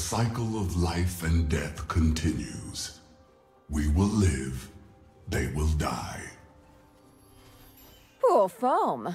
cycle of life and death continues. We will live, they will die. Poor foam.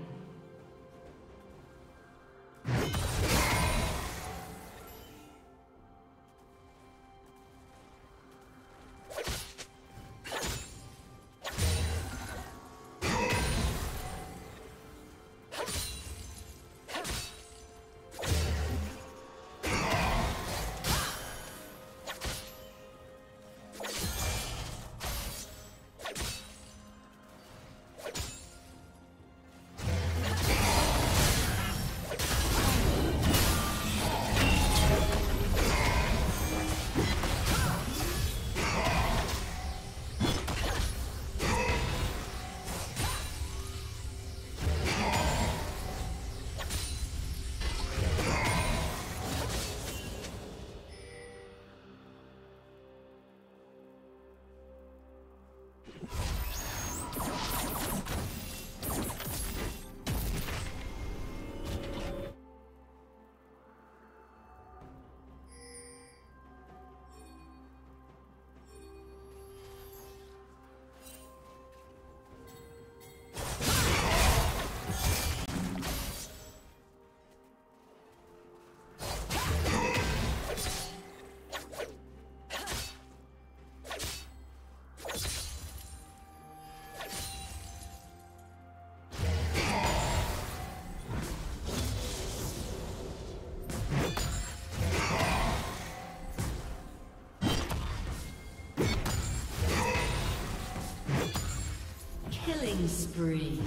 Killing spree.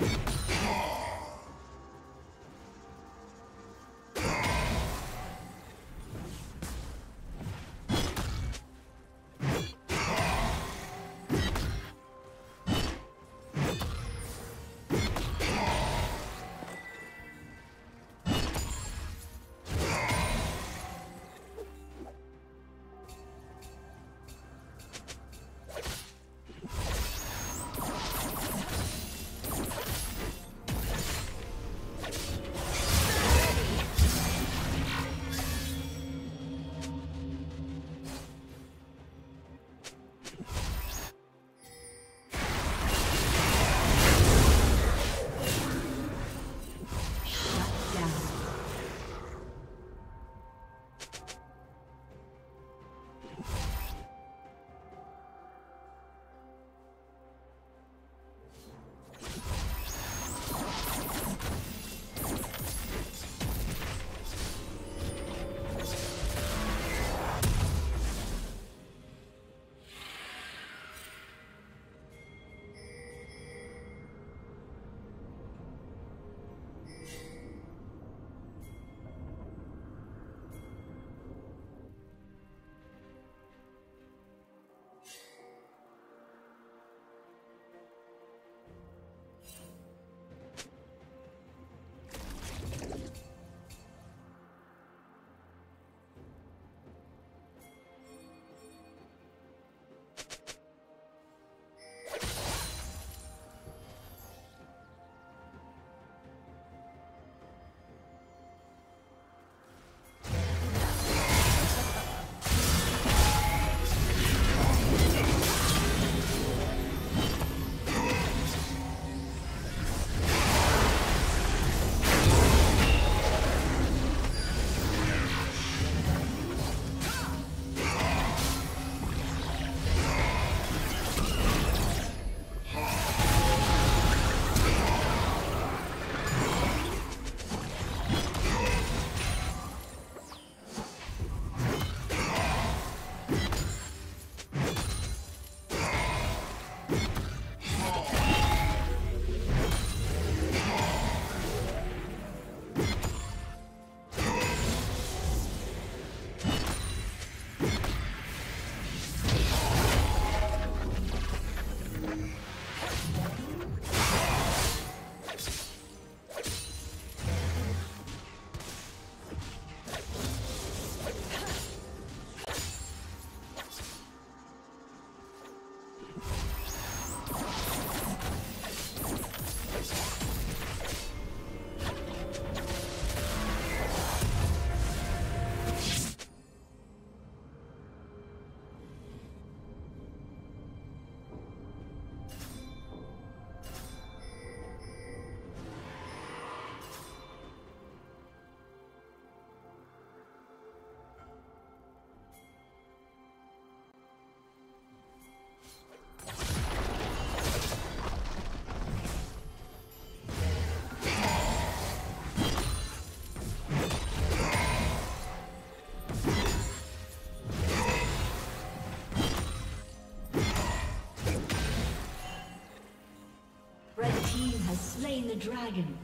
Slain the dragon.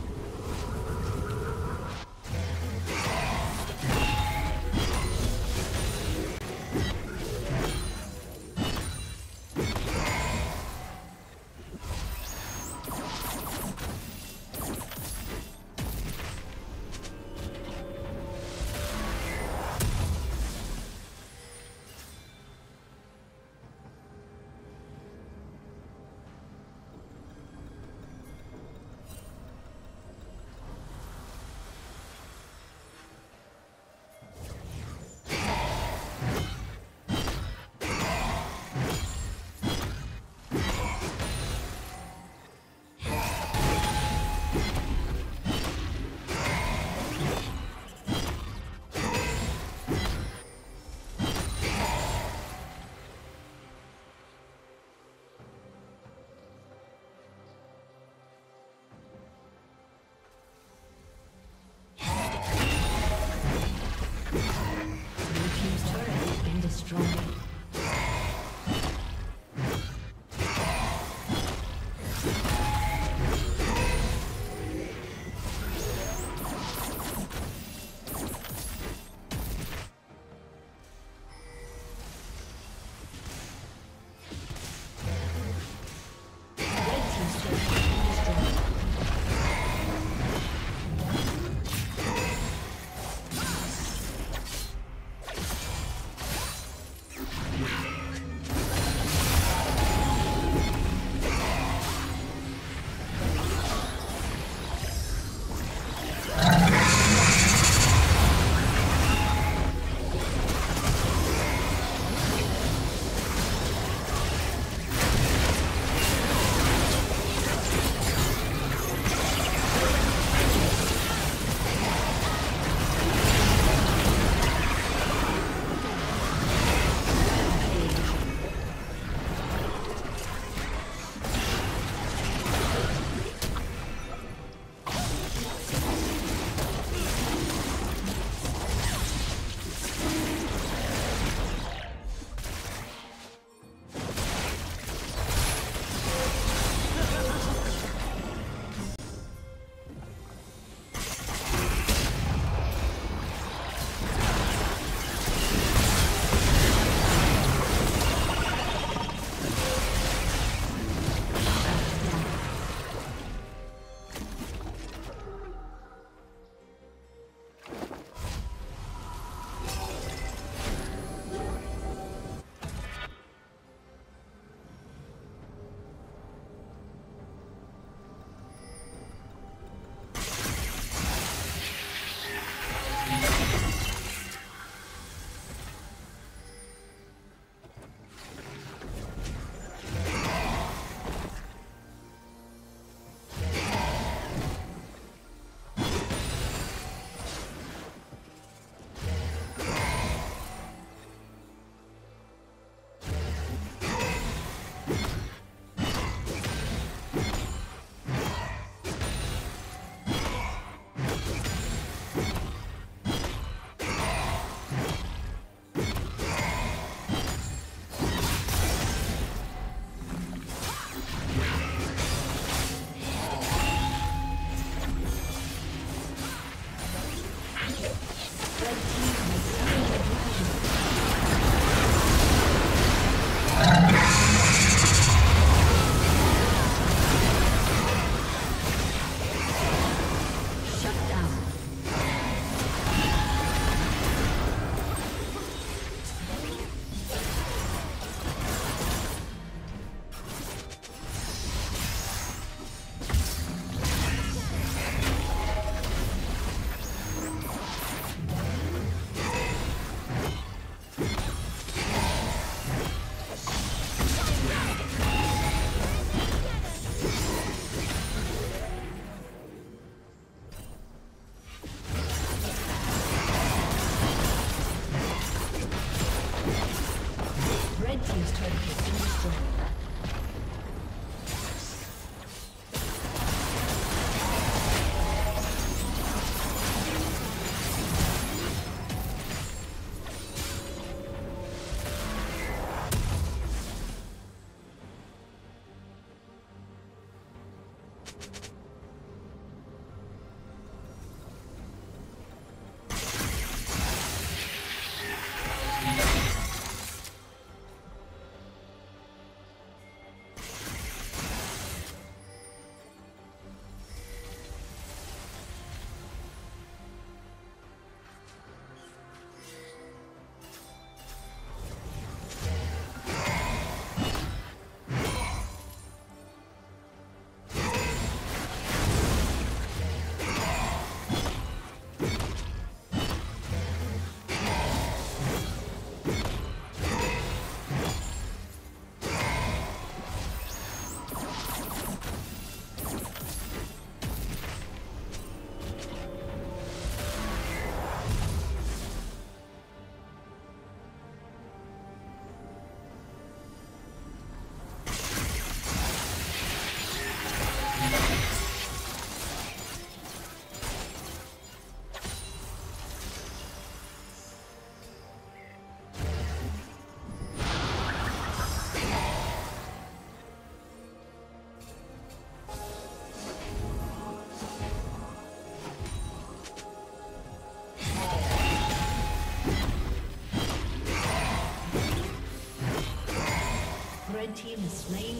slain.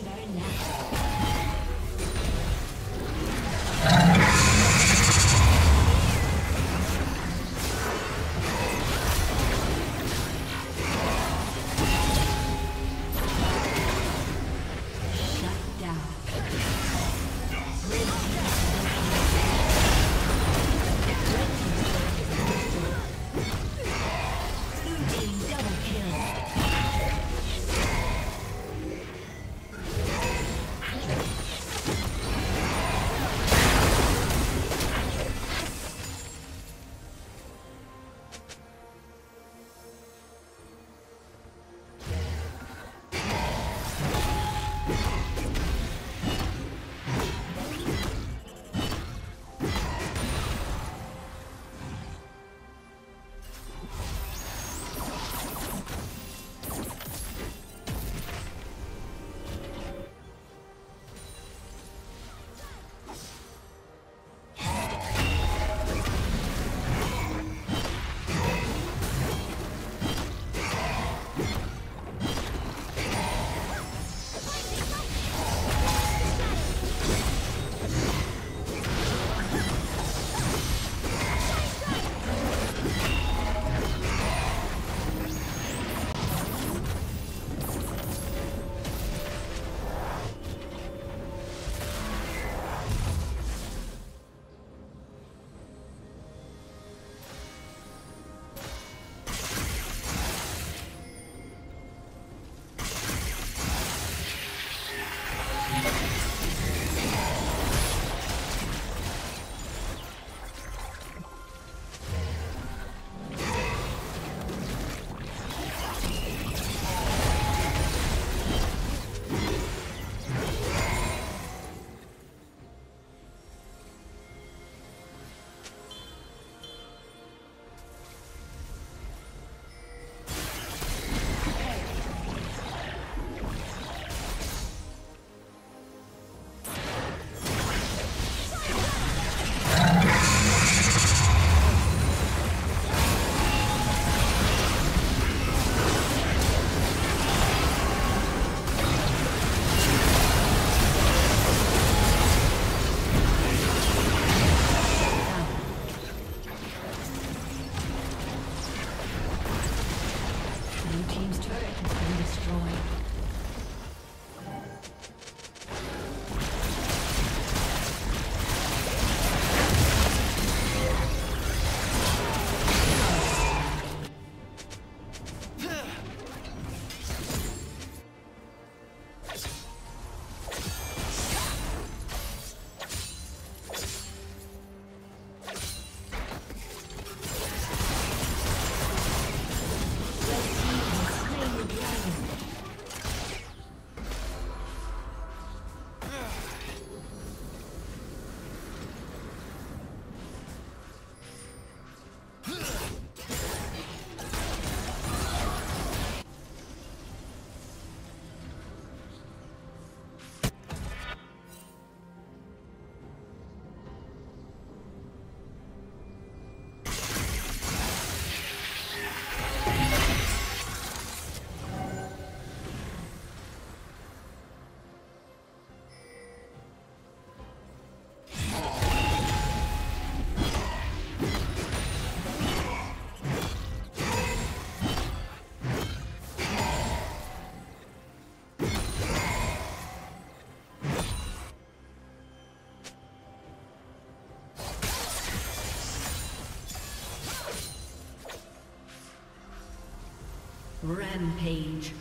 Rampage.